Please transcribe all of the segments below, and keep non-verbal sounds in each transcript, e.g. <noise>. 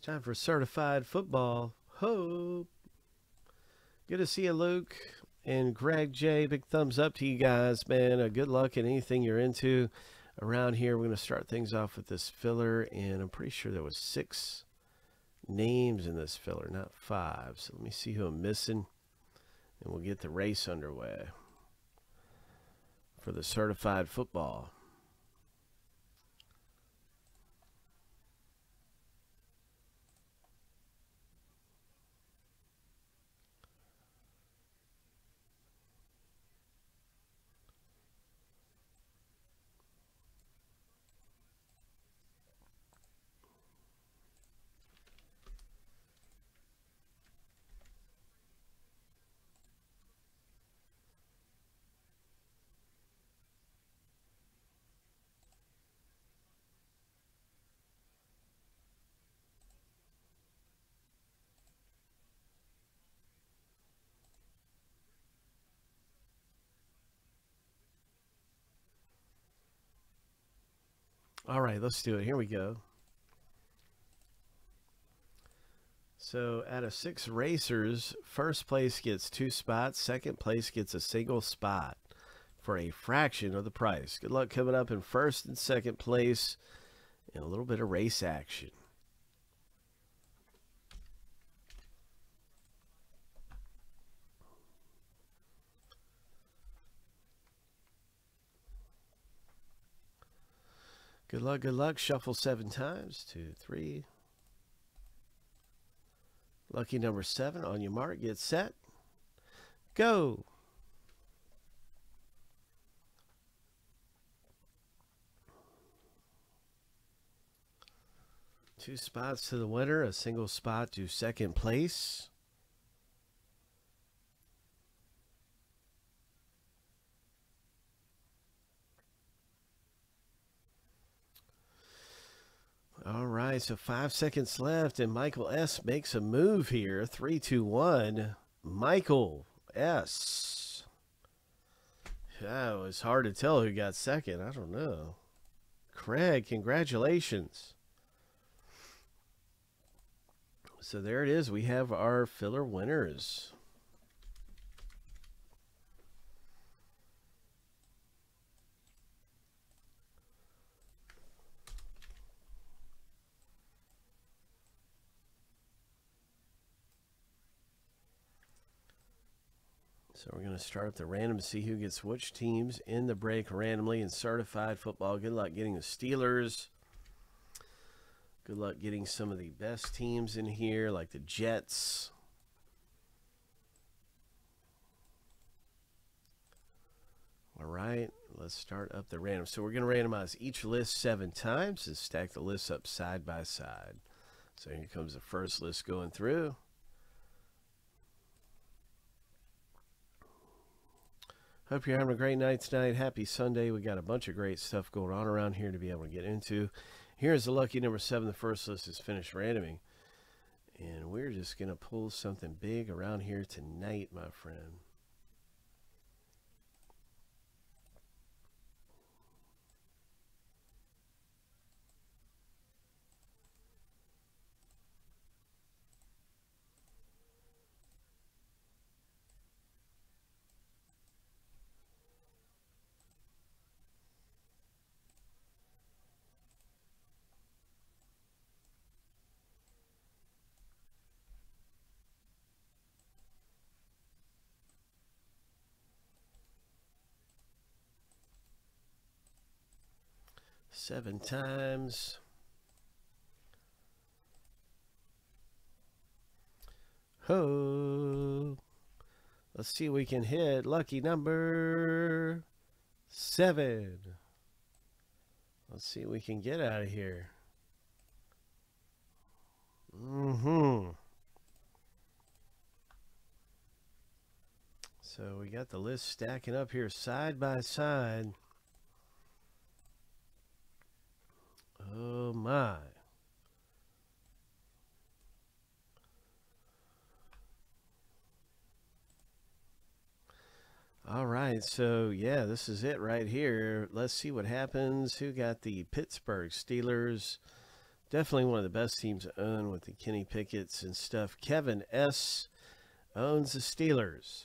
time for certified football. Hope. Good to see you, Luke and Greg J. Big thumbs up to you guys, man. Uh, good luck in anything you're into around here. We're going to start things off with this filler, and I'm pretty sure there was six names in this filler, not five. So let me see who I'm missing, and we'll get the race underway for the certified football. All right, let's do it. Here we go. So, out of six racers, first place gets two spots, second place gets a single spot for a fraction of the price. Good luck coming up in first and second place and a little bit of race action. Good luck, good luck. Shuffle seven times. Two, three. Lucky number seven. On your mark, get set. Go. Two spots to the winner, a single spot to second place. All right, so five seconds left, and Michael S. makes a move here. Three, two, one. Michael S. Yeah, it was hard to tell who got second. I don't know. Craig, congratulations. So there it is. We have our filler winners. So we're going to start up the random to see who gets which teams in the break randomly in certified football. Good luck getting the Steelers. Good luck getting some of the best teams in here, like the Jets. All right, let's start up the random. So we're going to randomize each list seven times and stack the lists up side by side. So here comes the first list going through. Hope you're having a great night tonight. Happy Sunday. We got a bunch of great stuff going on around here to be able to get into. Here's the lucky number seven. The first list is finished randoming. And we're just going to pull something big around here tonight, my friend. Seven times. Ho! Let's see if we can hit lucky number seven. Let's see what we can get out of here. Mm-hmm. So we got the list stacking up here side by side. Oh my. All right, so yeah, this is it right here. Let's see what happens. Who got the Pittsburgh Steelers? Definitely one of the best teams to own with the Kenny Pickett's and stuff. Kevin S. owns the Steelers.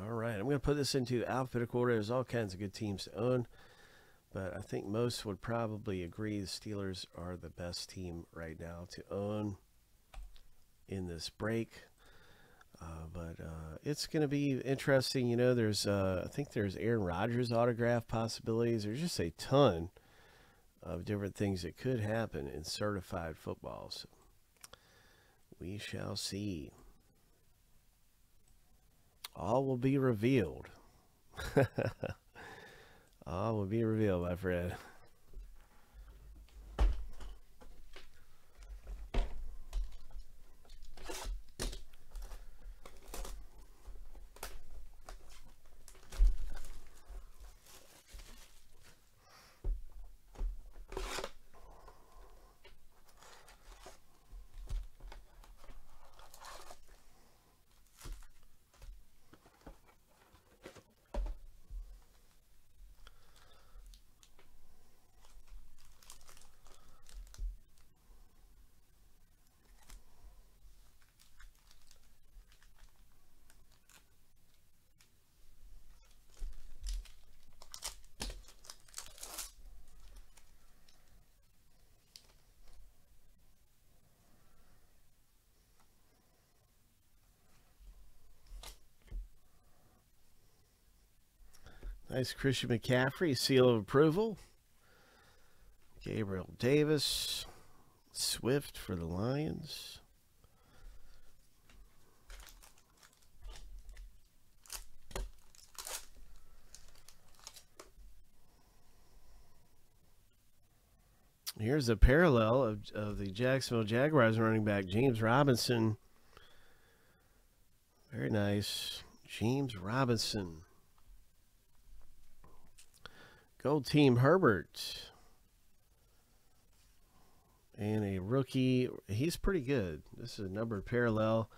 All right, I'm going to put this into alphabetical order. There's all kinds of good teams to own, but I think most would probably agree the Steelers are the best team right now to own in this break. Uh, but uh, it's going to be interesting. You know, there's uh, I think there's Aaron Rodgers autograph possibilities. There's just a ton of different things that could happen in certified football. So we shall see. All will be revealed. <laughs> All will be revealed, my friend. Nice Christian McCaffrey, seal of approval. Gabriel Davis, Swift for the Lions. Here's a parallel of, of the Jacksonville Jaguars running back, James Robinson. Very nice. James Robinson. Gold Team Herbert. And a rookie. He's pretty good. This is a numbered parallel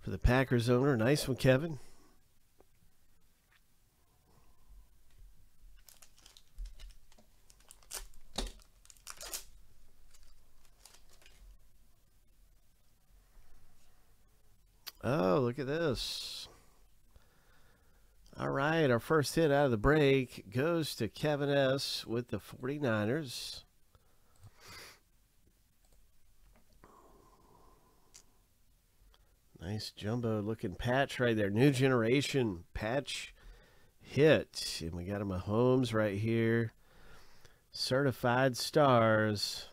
for the Packers owner. Nice one, Kevin. Oh, look at this. Our first hit out of the break goes to Kevin S. with the 49ers. Nice jumbo looking patch right there. New generation patch hit. And we got a Mahomes right here. Certified stars.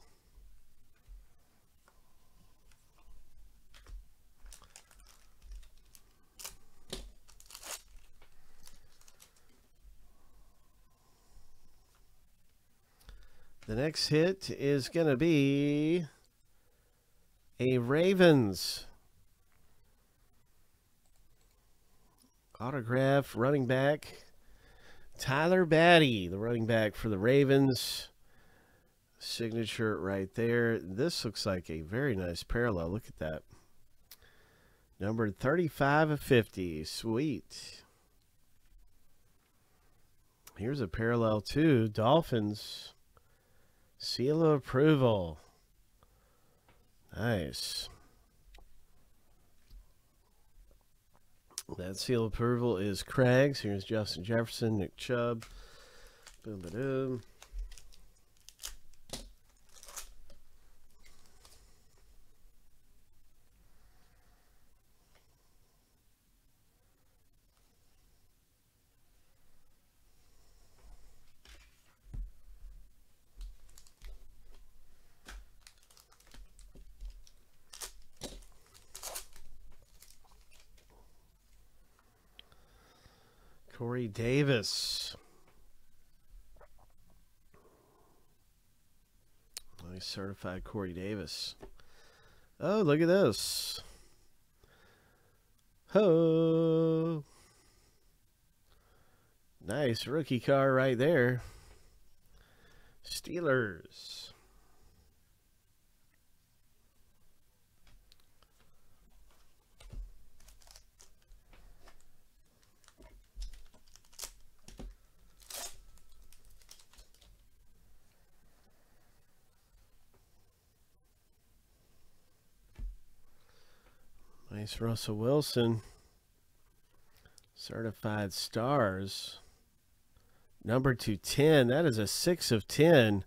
The next hit is going to be a Ravens autograph running back Tyler Badie, the running back for the Ravens. Signature right there. This looks like a very nice parallel. Look at that. Number 35 of 50. Sweet. Here's a parallel too. Dolphins. Seal of approval. Nice. That seal of approval is Craig's. Here's Justin Jefferson, Nick Chubb. Boom, ba doom. Corey Davis. Nice certified Corey Davis. Oh, look at this. Ho. Nice rookie car right there. Steelers. Nice Russell Wilson. Certified stars. Number 210. That is a 6 of 10.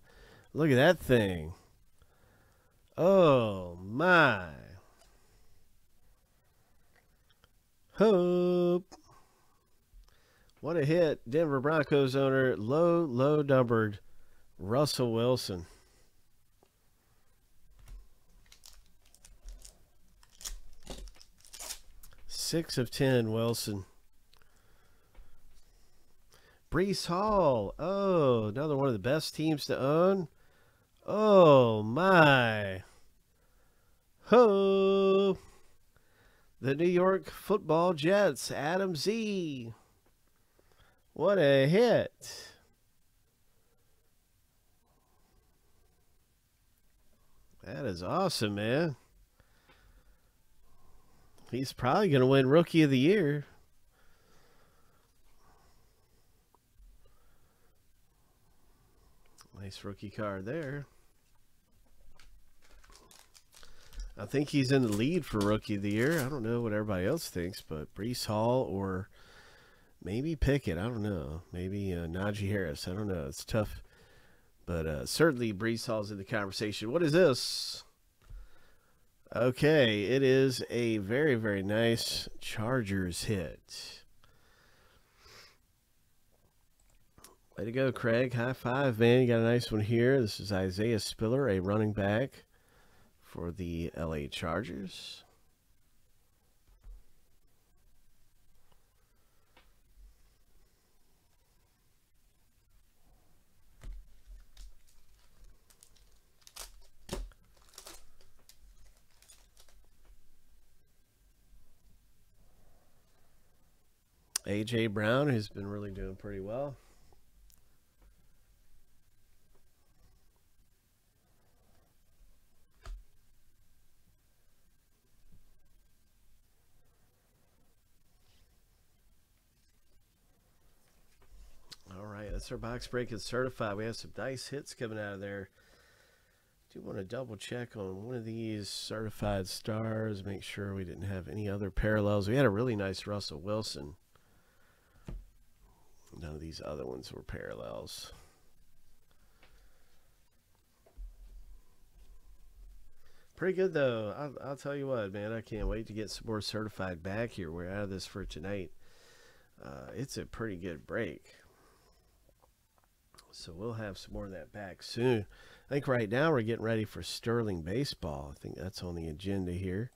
Look at that thing. Oh, my. Hope. What a hit. Denver Broncos owner, low, low numbered Russell Wilson. Six of ten, Wilson. Breece Hall. Oh, another one of the best teams to own. Oh, my. Ho. The New York football Jets. Adam Z. What a hit. That is awesome, man. He's probably going to win Rookie of the Year. Nice rookie card there. I think he's in the lead for Rookie of the Year. I don't know what everybody else thinks, but Breece Hall or maybe Pickett. I don't know. Maybe uh, Najee Harris. I don't know. It's tough. But uh, certainly Breece Hall's in the conversation. What is this? Okay, it is a very, very nice Chargers hit. Way to go, Craig. High five, man. You got a nice one here. This is Isaiah Spiller, a running back for the LA Chargers. AJ Brown, who's been really doing pretty well. All right, that's our box break is certified. We have some dice hits coming out of there. Do want to double check on one of these certified stars, make sure we didn't have any other parallels. We had a really nice Russell Wilson. None of these other ones were parallels. Pretty good though. I'll, I'll, tell you what, man. I can't wait to get some more certified back here. We're out of this for tonight. Uh, it's a pretty good break. So we'll have some more of that back soon. I think right now we're getting ready for Sterling baseball. I think that's on the agenda here.